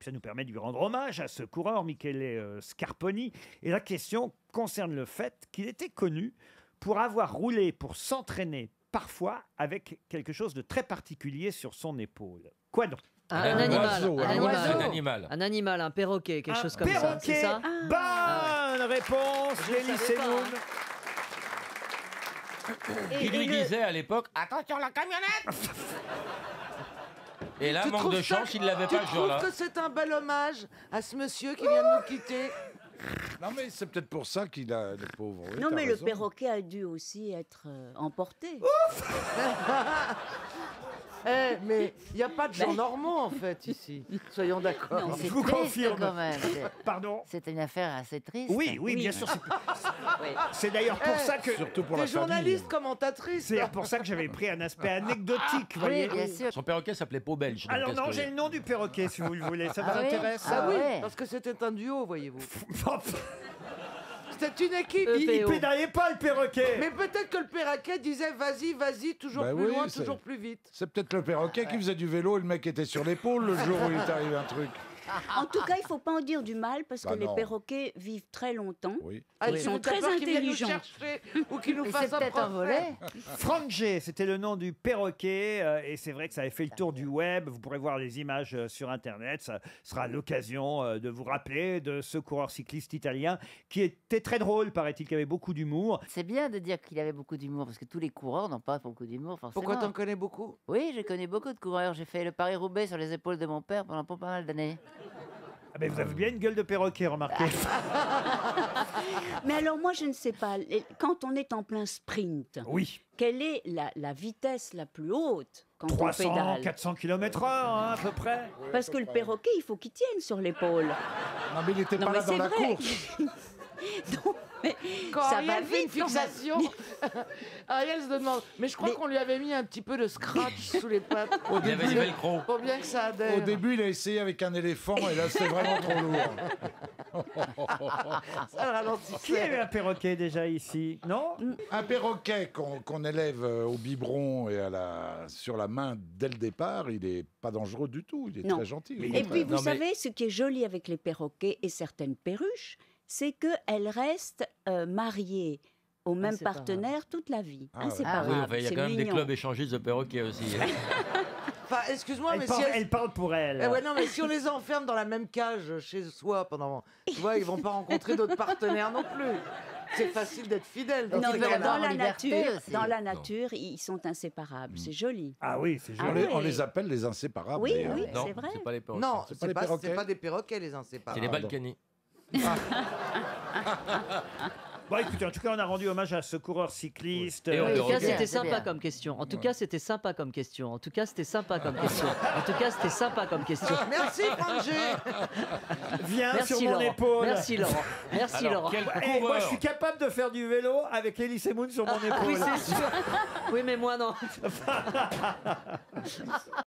Puis ça nous permet de lui rendre hommage à ce coureur, Michele euh, Scarponi. Et la question concerne le fait qu'il était connu pour avoir roulé, pour s'entraîner parfois avec quelque chose de très particulier sur son épaule. Quoi donc? Un, un animal, oiseau, un animal, oiseau. un animal, un animal, un perroquet, quelque Un chose comme ça, perroquet. c'est ça? Bonne réponse, Lélie. Et- Il lui disait à l'époque Attention la camionnette Et là, Tu manque trouves de ça- chance, il l'avait tu pas ce jour-là. trouves que c'est un bel hommage à ce monsieur qui vient de nous quitter Non, mais c'est peut-être pour ça qu'il a, le pauvre. oui, Non, t'as mais le raison. perroquet a dû aussi être euh, emporté. Eh, mais il n'y a pas de gens normaux en fait ici. Soyons d'accord. Non, Je vous triste, confirme. quand même. C'est- Pardon C'est une affaire assez triste. Oui, oui, bien sûr. c'est- C'est d'ailleurs pour Eh, ça que Surtout pour T'es la famille. journaliste commentatrice. c'est pour ça que j'avais pris un aspect anecdotique. vous voyez. Oui, bien sûr. Son perroquet s'appelait Peau Belge. donc Alors qu'est-ce non, que- j'ai le nom du perroquet si vous le voulez. Ça Ah vous oui intéresse Ah, Ah oui, ouais. parce que c'était un duo, voyez-vous. C'était une équipe. Euh, Il, pédalait pas le perroquet. Mais peut-être que le perroquet disait vas-y, vas-y, toujours Bah plus oui, loin, c'est- toujours plus vite. C'est peut-être le perroquet qui faisait du vélo et le mec était sur l'épaule le jour où il est arrivé un truc. En tout cas, il faut pas en dire du mal parce Bah que les non. perroquets vivent très longtemps. Oui. Ah, Ils sont très vienne nous intelligents. chercher ou qu'il nous Mais fasse c'est un peut-être un procès. volet. Frank G, c'était le nom du perroquet, euh, et c'est vrai que ça avait fait le tour du web. Vous pourrez voir les images euh, sur Internet. Ça sera l'occasion euh, de vous rappeler de ce coureur cycliste italien qui était très drôle, paraît-il, qui avait beaucoup d'humour. C'est bien de dire qu'il avait beaucoup d'humour, parce que tous les coureurs n'ont pas beaucoup d'humour, forcément. Pourquoi t'en connais beaucoup? Oui, j'ai connu beaucoup de coureurs. J'ai fait le Paris-Roubaix sur les épaules de mon père pendant pas mal d'années. Ah ben, vous avez bien une gueule de perroquet, remarquez. Mais alors moi, je ne sais pas. les- Quand on est en plein sprint, Oui, quelle est la, la vitesse la plus haute quand on 300, pédale? 400 km heure, hein, à peu près. Parce que le perroquet, il faut qu'il tienne sur l'épaule. Non, mais il était Non, pas mais là dans c'est la vrai. course. Non, mais Quand ça Ariel va fait une vite fixation, Ariel se demande. Mais je crois Mais- qu'on lui avait mis un petit peu de scratch sous les pattes. Au Il y avait du début, velcro. Pour bien que ça adhère. au début, il a essayé avec un éléphant et là, c'était vraiment trop lourd. Ça le. Qui a eu un perroquet déjà ici? Non? Un perroquet qu'on qu'on élève euh, au biberon et à la, sur la main dès le départ, il est pas dangereux du tout. Il est Non. très gentil. au Et contraire. puis, vous Non, mais- savez, ce qui est joli avec les perroquets et certaines perruches, c'est qu'elles restent euh, mariées au même c'est partenaire toute la vie. Ah. Inséparable. Oui, enfin, il y a C'est quand même des clubs échangistes de perroquets aussi. hein. Enfin, excuse-moi, elle mais parle, si elle parle pour elle. Eh ouais, non, mais si on les enferme dans la même cage chez soi pendant. Tu vois, ils vont pas rencontrer d'autres partenaires non plus. C'est facile d'être fidèle. dans Non, dans la nature, aussi. dans la nature, ils sont inséparables. C'est joli. Ah oui, c'est Ah on, joli. les, on les appelle les inséparables. Oui, oui. C'est vrai. c'est pas les perroquets. Non, C'est c'est pas les pas, perroquets c'est pas des perroquets les C'est inséparables. les pardon. Balkany. Bon, écoutez, en tout cas, on a rendu hommage à ce coureur cycliste. Et on En tout cas, c'était sympa comme question. En tout cas, c'était sympa comme question. En tout cas, c'était sympa comme question. En tout cas, c'était sympa comme question. Merci, Franck G. Viens Merci sur mon Laurent. épaule. Merci Laurent. Merci Alors, Laurent. quel Eh, moi, je suis capable de faire du vélo avec Elie Semoun sur mon épaule. Oui, c'est sûr. Oui, mais moi non.